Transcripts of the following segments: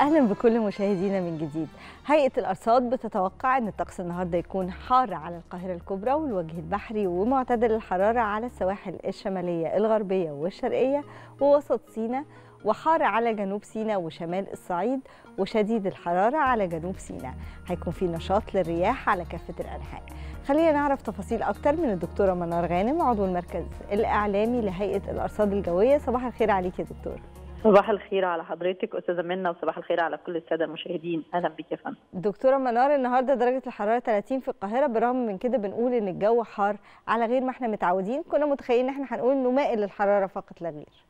أهلا بكل مشاهدينا من جديد. هيئة الأرصاد بتتوقع إن الطقس النهارده يكون حار على القاهرة الكبرى والوجه البحري ومعتدل الحرارة على السواحل الشمالية الغربية والشرقية ووسط سيناء وحار على جنوب سيناء وشمال الصعيد وشديد الحرارة على جنوب سيناء. هيكون في نشاط للرياح على كافة الأنحاء. خلينا نعرف تفاصيل أكتر من الدكتورة منار غانم عضو المركز الإعلامي لهيئة الأرصاد الجوية. صباح الخير عليك يا دكتوره صباح الخير على حضرتك أستاذة منى وصباح الخير على كل السادة المشاهدين. أهلا بك يا فندم. دكتورة منار النهارده درجة الحرارة 30 في القاهرة بالرغم من كده بنقول إن الجو حار. على غير ما إحنا متعودين كنا متخيلين إن إحنا هنقول انه مائل للحرارة فقط لا غير.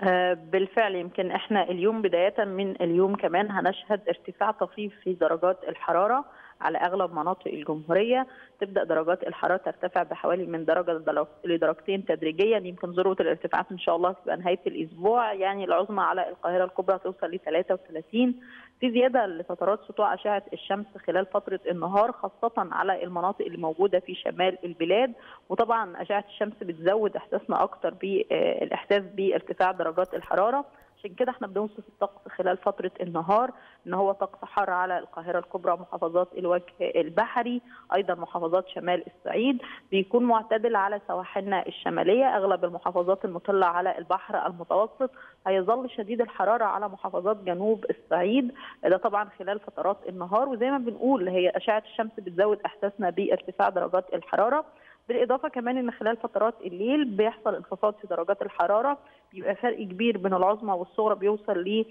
آه بالفعل يمكن إحنا اليوم بداية من اليوم كمان هنشهد ارتفاع طفيف في درجات الحرارة. على أغلب مناطق الجمهورية. تبدأ درجات الحرارة ترتفع بحوالي من درجة لدرجتين تدريجيا. يمكن ذروة الارتفاعات إن شاء الله تبقى نهاية الأسبوع. يعني العظمى على القاهرة الكبرى توصل ل 33 في زيادة لفترات سطوع أشعة الشمس خلال فترة النهار خاصة على المناطق اللي موجودة في شمال البلاد. وطبعا أشعة الشمس بتزود إحساسنا أكتر بالاحساس بارتفاع درجات الحرارة. عشان كده إحنا بنوصف الطقس خلال فترة النهار إن هو طقس حر على القاهرة الكبرى محافظات الوجه البحري أيضا محافظات شمال الصعيد بيكون معتدل على سواحلنا الشمالية أغلب المحافظات المطلة على البحر المتوسط. هيظل شديد الحرارة على محافظات جنوب الصعيد ده طبعا خلال فترات النهار. وزي ما بنقول هي أشعة الشمس بتزود إحساسنا بارتفاع درجات الحرارة. بالإضافة كمان إن خلال فترات الليل بيحصل انخفاض في درجات الحرارة بيبقى فرق كبير بين العظمى والصغرى بيوصل ل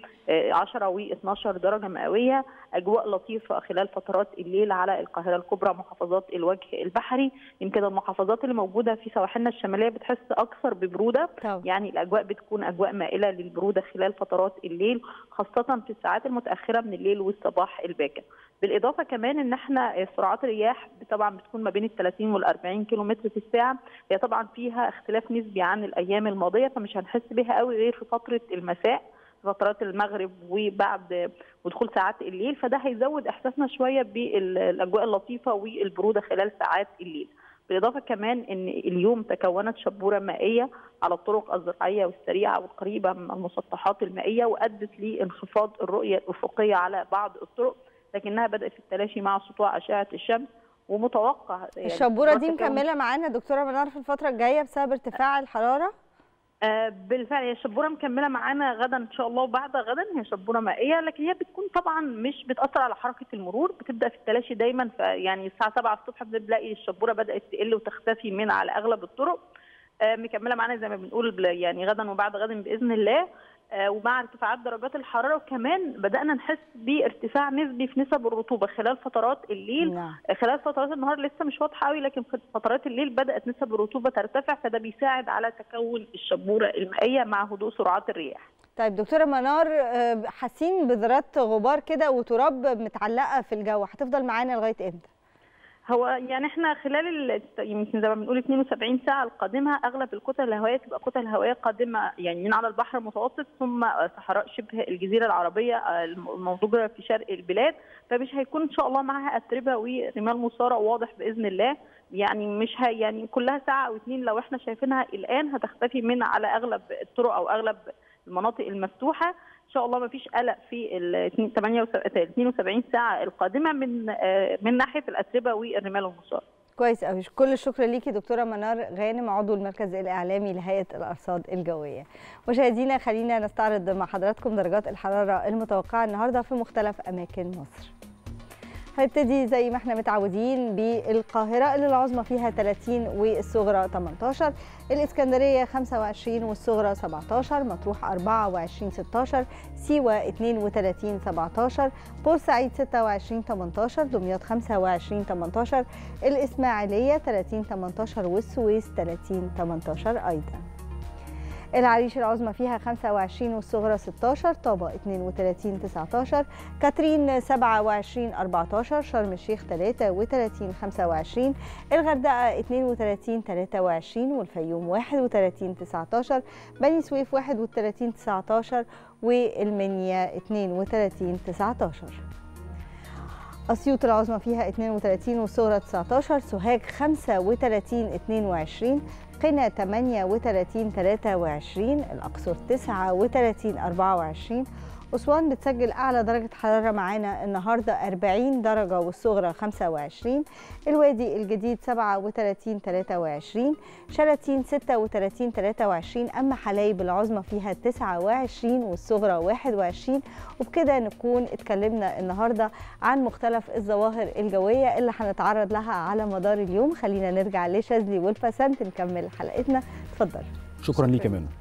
10 و 12 درجة مئوية. أجواء لطيفة خلال فترات الليل على القاهرة الكبرى محافظات الوجه البحري. يمكن المحافظات اللي موجودة في سواحلنا الشمالية بتحس أكثر ببرودة. طبعا. يعني الأجواء بتكون أجواء مائلة للبرودة خلال فترات الليل خاصة في الساعات المتأخرة من الليل والصباح الباكر. بالإضافة كمان إن إحنا سرعات الرياح طبعا بتكون ما بين ال 30 وال 40 كيلو متر في الساعة. هي طبعا فيها اختلاف نسبي عن الأيام الماضية فمش هنحس بها قوي غير في فترة المساء فترات المغرب وبعد ودخول ساعات الليل. فده هيزود إحساسنا شوية بالأجواء اللطيفة والبرودة خلال ساعات الليل. بالإضافة كمان إن اليوم تكونت شبورة مائية على الطرق الزراعية والسريعة والقريبة من المسطحات المائية وأدت لإنخفاض الرؤية الأفقية على بعض الطرق. لكنها بدأت في التلاشي مع سطوع أشعة الشمس ومتوقع يعني الشبورة دي مكملة معانا دكتورة منار في الفترة الجاية بسبب ارتفاع الحرارة؟ آه بالفعل هي الشبورة مكملة معانا غدا إن شاء الله وبعد غدا هي شبورة مائية لكن هي بتكون طبعا مش بتأثر على حركة المرور بتبدأ في التلاشي دايما يعني الساعة 7 الصبح بنلاقي الشبورة بدأت تقل وتختفي من على أغلب الطرق. آه مكملة معانا زي ما بنقول يعني غدا وبعد غدا بإذن الله. ومع ارتفاعات درجات الحرارة وكمان بدأنا نحس بارتفاع نسبي في نسب الرطوبة خلال فترات الليل. نعم. خلال فترات النهار لسه مش واضحة قوي لكن في فترات الليل بدأت نسب الرطوبة ترتفع فده بيساعد على تكون الشبورة المائية مع هدوء سرعات الرياح. طيب دكتورة منار حاسين بذرات غبار كده وتراب متعلقة في الجو هتفضل معانا لغاية إمتى؟ هو يعني إحنا خلال يمكن زي ما بنقول 72 ساعة القادمة أغلب الكتل الهوائية تبقى كتل هوائية قادمة يعني من على البحر المتوسط ثم صحراء شبه الجزيرة العربية الموجودة في شرق البلاد فمش هيكون إن شاء الله معاها أتربة ورمال مثاره واضح بإذن الله. يعني مش هي يعني كلها ساعة أو اتنين لو إحنا شايفينها الآن هتختفي من على أغلب الطرق أو أغلب المناطق المفتوحة. شاء الله ما فيش قلق في ال 72 ساعة القادمة من من ناحية الأتربة والرمال المثاره. كويس قوي كل الشكر ليكي دكتورة منار غانم عضو المركز الإعلامي لهيئة الأرصاد الجوية. مشاهدينا خلينا نستعرض مع حضراتكم درجات الحرارة المتوقعة النهارده في مختلف أماكن مصر. هنبتدي زي ما إحنا متعودين بالقاهرة اللي العظمى فيها 30 والصغرى 18 الإسكندرية 25 والصغرى 17 مطروح 24 16 سيوة 32 17 بورسعيد 26 18 دمياط 25 18 الإسماعيلية 30 18 والسويس 30 18 أيضاً. العريش العظمى فيها 25 والصغرى 16 طابة 32 19 كاترين 27 14 شرم الشيخ 33 25 الغردقة 32 23 والفيوم 31 19 بني سويف 31 19 والمنيا 32 19 أسيوط العظمى فيها 32 والصغرى 19 سوهاج 35 22 قنا 38 23 الأقصر 39 24 أسوان بتسجل أعلى درجة حرارة معانا النهاردة 40 درجة والصغرى 25 الوادي الجديد 37 23 شلاتين 36 23 أما حلايب العظمى فيها 29 والصغرى 21 وبكده نكون اتكلمنا النهاردة عن مختلف الظواهر الجوية اللي هنتعرض لها على مدار اليوم. خلينا نرجع لشاذلي والبسنت نكمل حلقتنا. اتفضل. شكرا ليك يا